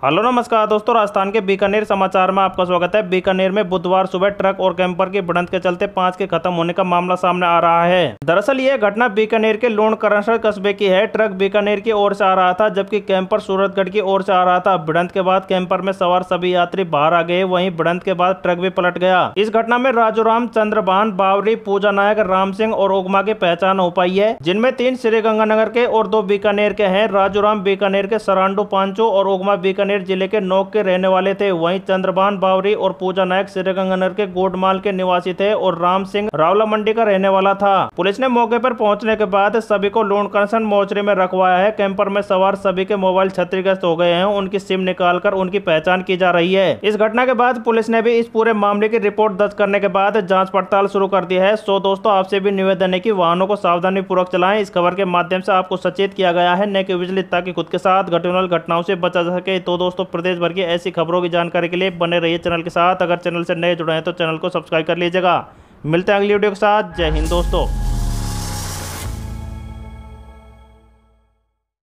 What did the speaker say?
Hello नमस्कार दोस्तों, राजस्थान के बीकानेर समाचार में आपका स्वागत है। बीकानेर में बुधवार सुबह ट्रक और कैंपर की भिड़ंत के चलते पाँच के खत्म होने का मामला सामने आ रहा है। दरअसल ये घटना बीकानेर के लोन करसर कस्बे की है। ट्रक बीकानेर की ओर से आ रहा था, जबकि कैंपर सूरतगढ़ की ओर से आ रहा था। भिड़ंत के बाद कैंपर में सवार सभी यात्री बाहर आ गए। वही भिड़ंत के बाद ट्रक भी पलट गया। इस घटना में राजूराम, चंद्रभान, बावरी, पूजा नायक, राम सिंह और उगमा की पहचान हो पाई है, जिनमें तीन श्रीगंगानगर के और दो बीकानेर के हैं। राजूराम बीकानेर के सरांडू पांचो और उगमा बीकानेर बीकानेर ज़िले के नोक के रहने वाले थे। वहीं चंद्रभान बावरी और पूजा नायक श्रीगंगानगर के गोडमाल के निवासी थे और राम सिंह रावला मंडी का रहने वाला था। पुलिस ने मौके पर पहुँचने के बाद सभी को लोन कंसन मोर्चरी में रखवाया है। कैंपर में सवार सभी के मोबाइल क्षतिग्रस्त हो गए हैं। उनकी सिम निकाल उनकी पहचान की जा रही है। इस घटना के बाद पुलिस ने भी इस पूरे मामले की रिपोर्ट दर्ज करने के बाद जाँच पड़ताल शुरू कर दी है। सो दोस्तों, आपसे भी निवेदन है की वाहनों को सावधानी पूर्वक चलाएँ। इस खबर के माध्यम से आपको सचेत किया गया है। न कि बिजली ताकि खुद के साथ घटना घटनाओं से बचा सके तो दोस्तों, प्रदेश भर की ऐसी खबरों की जानकारी के लिए बने रहिए चैनल के साथ। अगर चैनल से नए जुड़े हैं तो चैनल को सब्सक्राइब कर लीजिएगा। मिलते हैं अगली वीडियो के साथ। जय हिंद दोस्तों।